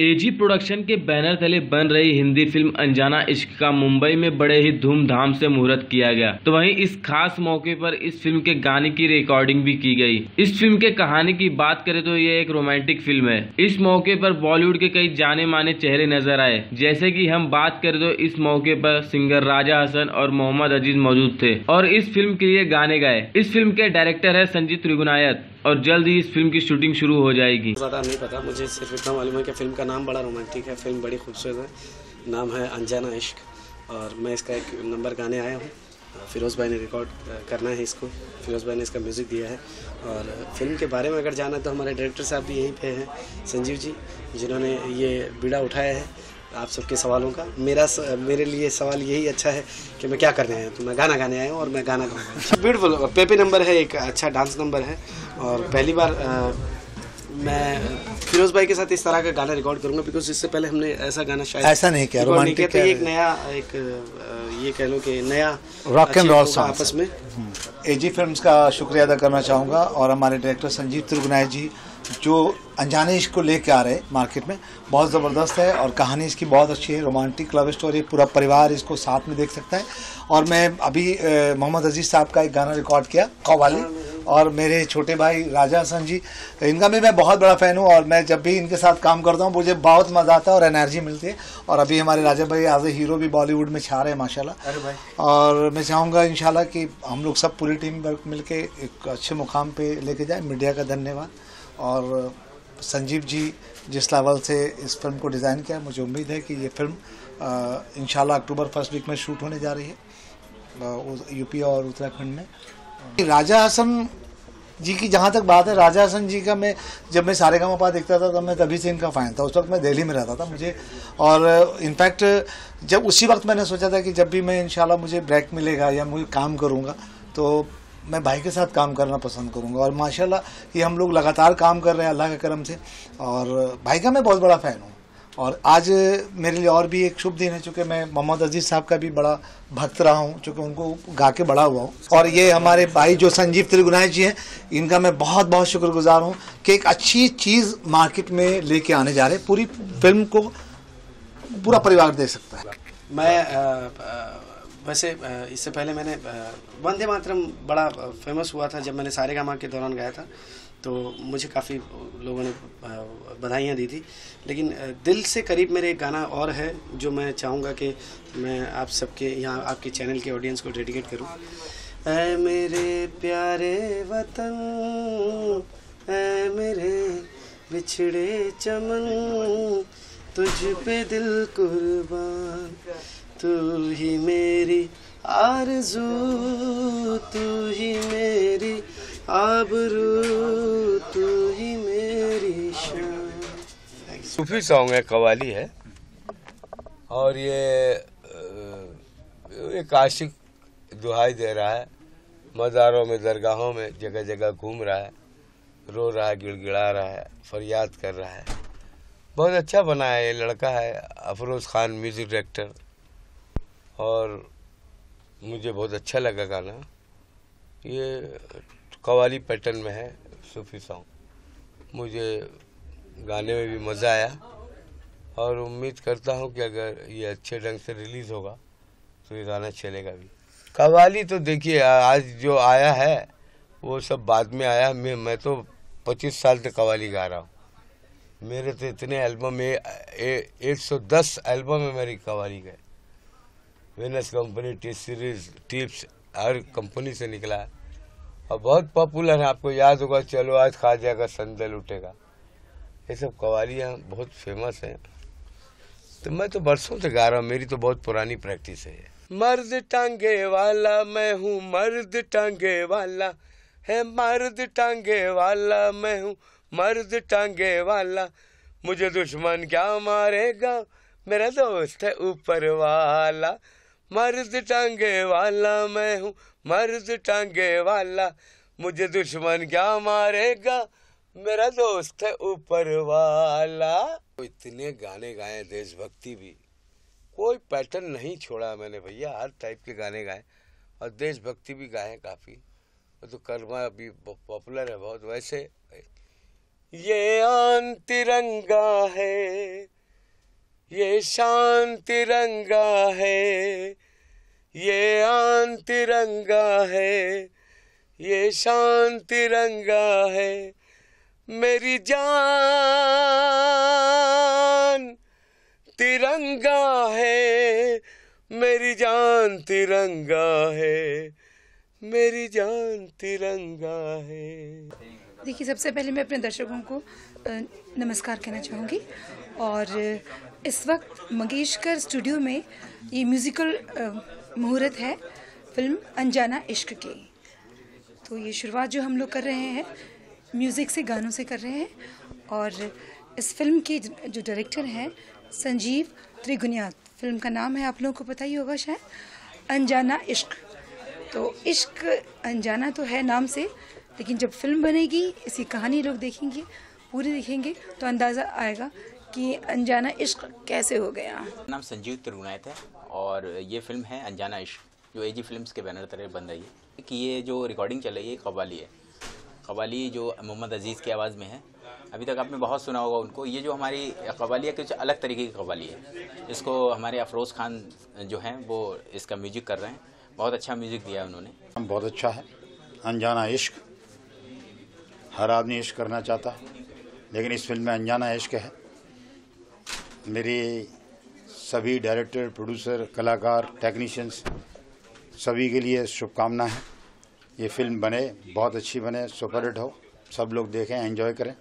एजी production के banner तले बन रही हिंदी फ़िल्म अनजाना इश्क का मुंबई में बड़े ही धूमधाम से मुहूर्त किया गया। तो वहीं इस खास मौके पर इस फ़िल्म के गाने की रिकॉर्डिंग भी की गई। इस फ़िल्म के कहानी की बात करें तो ये एक रोमांटिक फ़िल्म है। इस मौके पर बॉलीवुड के कई जाने माने चेहरे नज़र आए। जैसे की हम बात करें तो इस मौके पर सिंगर राजा हसन और मोहम्मद अज़ीज़ मौजूद थे और इस फ़िल्म के लिए गाने गाए। इस फ़िल्म के डायरेक्टर है संजीत त्रिगुनायत और जल्द ही इस फ़िल्म की शूटिंग शुरू हो जाएगी। ज़्यादा नहीं पता मुझे सिर्फ़ इतना मालूम है कि फ़िल्म का नाम बड़ा रोमांटिक है फ़िल्म बड़ी खूबसूरत है। नाम है अनजाना इश्क और मैं इसका एक नंबर गाने आया हूँ। फिरोज़ भाई ने रिकॉर्ड करना है इसको। फिरोज़ भाई ने इसका म्यूज़िक दिया है। और फ़िल्म के बारे में अगर जाना तो हमारे डायरेक्टर साहब भी यहीं पे हैं संजीव जी जिन्होंने ये बीड़ा उठाया है आप सबके सवालों का। मेरा स, मेरे लिए सवाल यही अच्छा है कि मैं क्या करने रहे हैं? तो मैं गाना गाने आया हूँ और मैं गाना गाऊँगा। ब्यूटीफुल पेपे नंबर है एक अच्छा डांस नंबर है। और पहली बार मैं फिरोज भाई के साथ इस तरह का गाना रिकॉर्ड करूँगा बिकॉज़ इससे पहले हमने ऐसा गाना शायद ऐसा नहीं किया रोमांटिक तो एक नया एक ये कह लो कि नया रॉक एंड रोल आपस में। एजी फिल्म्स का शुक्रिया अदा करना चाहूँगा और हमारे डायरेक्टर संजीव त्रिगुनाय जी जो अनजाने इश्क को लेके आ रहे मार्केट में बहुत ज़बरदस्त है और कहानी इसकी बहुत अच्छी है रोमांटिक लव स्टोरी पूरा परिवार इसको साथ में देख सकता है। और मैं अभी मोहम्मद अज़ीज़ साहब का एक गाना रिकॉर्ड किया कवाली और मेरे छोटे भाई राजा हसन जी इनका भी मैं बहुत बड़ा फ़ैन हूँ और मैं जब भी इनके साथ काम करता हूँ मुझे बहुत मज़ा आता है और एनर्जी मिलती है। और अभी हमारे राजा भाई एज ए हीरो भी बॉलीवुड में छा रहे हैं माशाल्लाह। और मैं चाहूँगा इंशाल्लाह कि हम लोग सब पूरी टीम वर्क मिल एक अच्छे मुकाम पर लेके जाए मीडिया का धन्यवाद। और संजीव जी जिस लेवल से इस फ़िल्म को डिज़ाइन किया मुझे उम्मीद है कि ये film in October first week में शूट होने जा रही है यूपी और उत्तराखंड में। राजा हसन जी की जहाँ तक बात है, राजा हसन जी का मैं जब मैं सारे गाँव देखता था, तब मैं तभी से इनका फ़ैन था। उस वक्त मैं दिल्ली में रहता था मुझे। और, इनफैक्ट, जब उसी वक्त मैंने सोचा था कि जब भी मैं, इंशाल्लाह मुझे ब्रेक मिलेगा या मुझे काम करूँगा तो मैं भाई के साथ काम करना पसंद करूँगा। और माशाल्लाह ये हम लोग लगातार काम कर रहे हैं, अल्लाह के करम से। और, भाई का मैं बहुत बड़ा फ़ैन हूँ। और आज मेरे लिए और भी एक शुभ दिन है, चूँकि मैं मोहम्मद अज़ीज़ साहब का भी बड़ा भक्त रहा हूँ, चूँकि उनको गा के बड़ा हुआ हूँ। और ये हमारे भाई जो संजीव त्रिगुनाय जी हैं, इनका मैं बहुत बहुत शुक्रगुजार हूँ कि एक अच्छी चीज़ मार्केट में लेके आने जा रहे पूरी फ़िल्म को पूरा परिवार देख सकता है। मैं वैसे इससे पहले मैंने वंदे मातरम बड़ा फ़ेमस हुआ था जब मैंने सारे गामा के दौरान गाया था। तो मुझे काफ़ी लोगों ने बधाइयाँ दी थी। लेकिन दिल से करीब मेरे एक गाना और है, जो मैं चाहूँगा कि मैं आप सबके यहाँ, आपके चैनल के ऑडियंस को डेडिकेट करूँ। ऐ मेरे प्यारे वतन, ऐ मेरे बिछड़े चमन, तुझ पे दिल कुर्बान, तू ही मेरी आरज़ू, तू ही मेरी आबरू तू ही मेरी शान। सूफी सॉन्ग है कवाली है। और ये एक आशिक दुहाई दे रहा है। मज़ारों में, दरगाहों में जगह जगह घूम रहा है। रो रहा है, गिड़गिड़ा रहा है, फरियाद कर रहा है। बहुत अच्छा बना है, ये लड़का है, अफरोज़ खान, म्यूज़िक डायरेक्टर। और मुझे बहुत अच्छा लगा गाना। ये कवाली पैटर्न में है सूफी सॉन्ग। मुझे गाने में भी मज़ा आया और उम्मीद करता हूँ कि अगर ये अच्छे ढंग से रिलीज़ होगा तो ये गाना चलेगा भी। कवाली तो देखिए, आज जो आया है, वो सब बाद में आया। मैं मैं तो पच्चीस साल से कवाली गा रहा हूँ। मेरे तो इतने एल्बम एक सौ दस एल्बम में मेरी कवाली गए। Venus company T Series Tips हर कंपनी से निकला है। और बहुत पॉपुलर है, आपको याद होगा, चलो आज खा जाएगा संदल उठेगा। ये सब कवालियाँ बहुत फ़ेमस हैं। तो मैं तो बरसों से गा रहा हूँ, मेरी तो बहुत पुरानी प्रैक्टिस है मर्द टांगे वाला, मैं हूँ मर्द टांगे वाला। है मर्द टांगे वाला, मैं हूँ मर्द टांगे वाला। मुझे दुश्मन क्या मारेगा? मेरा दोस्त है ऊपर वाला। मर्द टांगे वाला मैं हूँ, मर्द टांगे वाला। मुझे दुश्मन क्या मारेगा? मेरा दोस्त है ऊपर वाला। इतने गाने गाए देशभक्ति भी। कोई पैटर्न नहीं छोड़ा मैंने भैया, हर टाइप के गाने गाए। और देशभक्ति भी गाए काफ़ी। तो कर्मा अभी पॉपुलर है बहुत। वैसे ये आन तिरंगा है, ये शान तिरंगा है। ये आन तिरंगा है, ये शान तिरंगा है, मेरी जान तिरंगा है, मेरी जान तिरंगा है, मेरी जान तिरंगा है। देखिए, सबसे पहले मैं अपने दर्शकों को नमस्कार कहना चाहूँगी और इस वक्त मंगेशकर स्टूडियो में ये म्यूज़िकल मुहूर्त है फ़िल्म अनजाना इश्क की। तो ये शुरुआत जो हम लोग कर रहे हैं, म्यूज़िक से, गानों से कर रहे हैं और इस फ़िल्म के जो डायरेक्टर हैं, संजीव त्रिगुनिया फ़िल्म का नाम है, आप लोगों को पता ही होगा शायद, अनजाना इश्क। तो इश्क अनजाना तो है नाम से, लेकिन जब फ़िल्म बनेगी इसकी कहानी लोग देखेंगे, पूरी देखेंगे तो अंदाज़ा आएगा कि अनजाना इश्क कैसे हो गया? नाम संजीव त्रिगुणायत है और ये फ़िल्म है अनजाना इश्क जो एजी फिल्म्स के बैनर तरह बन रही है। कि ये जो रिकॉर्डिंग चल रही है कवाली है। कवाली जो मोहम्मद अज़ीज़ की आवाज़ में है। अभी तक आपने बहुत सुना होगा उनको। ये जो हमारी कवाली है कुछ अलग तरीके की कवाली है। इसको हमारे अफरोज़ खान जो हैं वो इसका म्यूज़िक कर रहे हैं। बहुत अच्छा म्यूज़िक दिया है उन्होंने बहुत अच्छा है। अनजाना इश्क। हर आदमी इश्क करना चाहता है लेकिन इस फ़िल्म में अनजाना इश्क है। मेरी सभी डायरेक्टर प्रोड्यूसर कलाकार टेक्नीशियंस सभी के लिए शुभकामना है। ये फ़िल्म बने, बहुत अच्छी बने सुपरहिट हो। सब लोग देखें एंजॉय करें।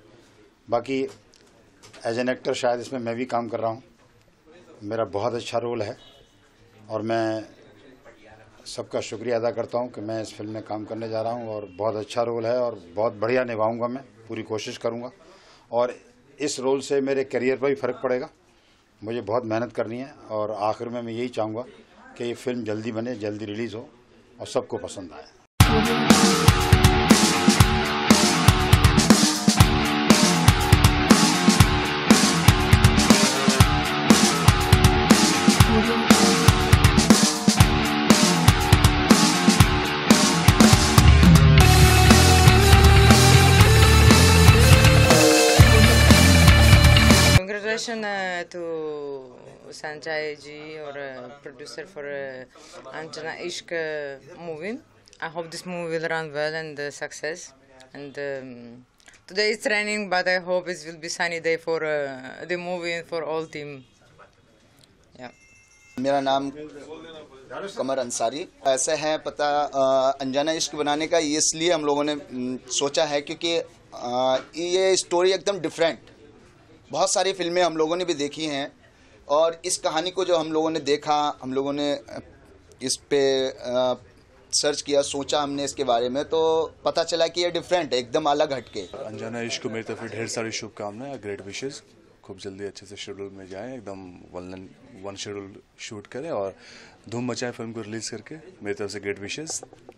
बाकी एज एन एक्टर शायद इसमें मैं भी काम कर रहा हूँ। मेरा बहुत अच्छा रोल है और मैं सबका शुक्रिया अदा करता हूँ कि मैं इस फ़िल्म में काम करने जा रहा हूँ और बहुत अच्छा रोल है और बहुत बढ़िया निभाऊँगा मैं। पूरी कोशिश करूँगा। और इस रोल से मेरे करियर पर भी फ़र्क पड़ेगा। मुझे बहुत मेहनत करनी है और आखिर में मैं यही चाहूँगा कि ये फ़िल्म जल्दी बने, जल्दी रिलीज़ हो और सबको पसंद आए। Sanjay ji or uh, producer for uh, Anjana Ishq uh, movie. I hope this movie will run well and uh, success. And um, today it's raining, but I hope it will be sunny day for uh, the movie and for all team. मेरा नाम कमर अंसारी ऐसा है पता अ, अनजाना इश्क बनाने का ये इसलिए हम लोगों ने सोचा है क्योंकि ये स्टोरी एकदम डिफरेंट बहुत सारी फ़िल्में हम लोगों ने भी देखी हैं और इस कहानी को जो हम लोगों ने देखा हम लोगों ने इस पे अ, सर्च किया सोचा हमने इसके बारे में तो पता चला कि ये डिफरेंट है एकदम अलग हटके। अनजाना इश्क को मेरी तरफ़ ढेर सारी शुभकामनाएँ ग्रेट विशेज़ खूब जल्दी अच्छे से शेड्यूल में जाएँ एकदम वन वन शेड्यूल शूट करें और धूम मचाएँ फ़िल्म को रिलीज़ करके। मेरी तरफ़ से ग्रेट विशेष